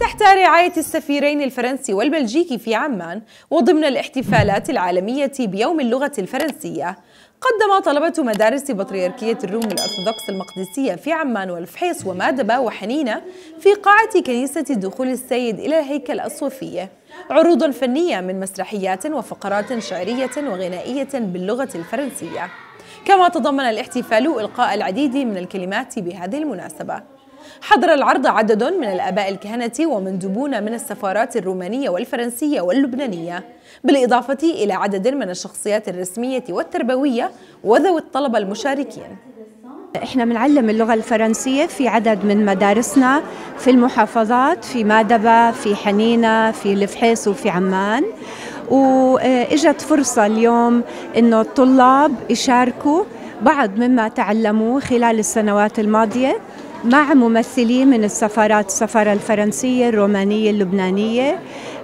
تحت رعاية السفيرين الفرنسي والبلجيكي في عمان وضمن الاحتفالات العالمية بيوم اللغة الفرنسية. قدم طلبة مدارس بطريركية الروم الأرثوذكس المقدسية في عمان والفحيص ومادبة وحنينة في قاعة كنيسة دخول السيد إلى الهيكل الصوفية عروض فنية من مسرحيات وفقرات شعرية وغنائية باللغة الفرنسية. كما تضمن الاحتفال إلقاء العديد من الكلمات بهذه المناسبة. حضر العرض عدد من الآباء الكهنة ومندوبون من السفارات الرومانية والفرنسية واللبنانية بالإضافة إلى عدد من الشخصيات الرسمية والتربوية وذوي الطلبة المشاركين. إحنا بنعلم اللغة الفرنسية في عدد من مدارسنا في المحافظات في مادبة في حنينة في الفحيص وفي عمان. وإجت فرصة اليوم إنه الطلاب يشاركوا بعض مما تعلموه خلال السنوات الماضية. مع ممثلين من السفارات السفارة الفرنسية الرومانية اللبنانية.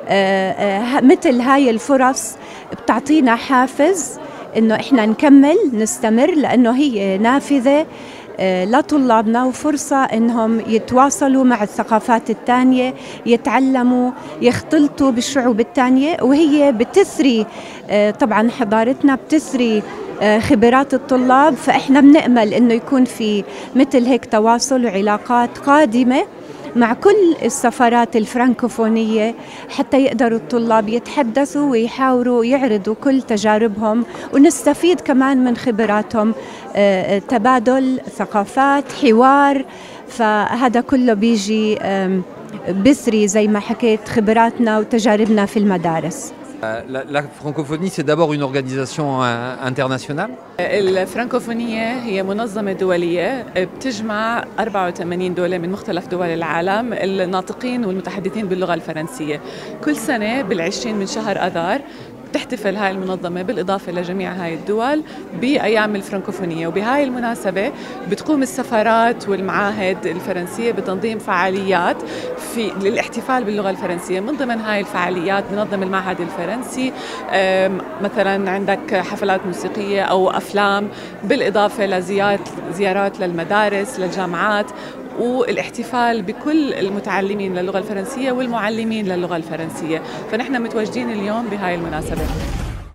آه، آه، مثل هاي الفرص بتعطينا حافز إنه إحنا نكمل نستمر لأنه هي نافذة آه، لطلابنا وفرصة إنهم يتواصلوا مع الثقافات الثانية يتعلموا يختلطوا بالشعوب الثانية. وهي بتثري طبعا حضارتنا بتثري خبرات الطلاب فإحنا بنأمل أنه يكون في مثل هيك تواصل وعلاقات قادمة مع كل السفارات الفرنكوفونية حتى يقدروا الطلاب يتحدثوا ويحاوروا يعرضوا كل تجاربهم. ونستفيد كمان من خبراتهم آه، تبادل ثقافات حوار فهذا كله بيجي بثري زي ما حكيت خبراتنا وتجاربنا في المدارس. La, la, francophonie, c'est d'abord une organisation internationale. الفرنكوفونية هي منظمة دولية بتجمع 84 دولة من مختلف دول العالم الناطقين والمتحدثين باللغة الفرنسية. كل سنة بالعشرين من شهر أذار بتحتفل هاي المنظمة بالإضافة لجميع هاي الدول بأيام الفرنكوفونية. وبهاي المناسبة بتقوم السفارات والمعاهد الفرنسية بتنظيم فعاليات في للاحتفال باللغة الفرنسية. من ضمن هاي الفعاليات بنظم المعهد الفرنسي مثلا عندك حفلات موسيقية أو أفلام بالإضافة لزيارات زيارات للمدارس للجامعات. والاحتفال بكل المتعلمين للغة الفرنسية والمعلمين للغة الفرنسية. فنحن متواجدين اليوم بهاي المناسبة.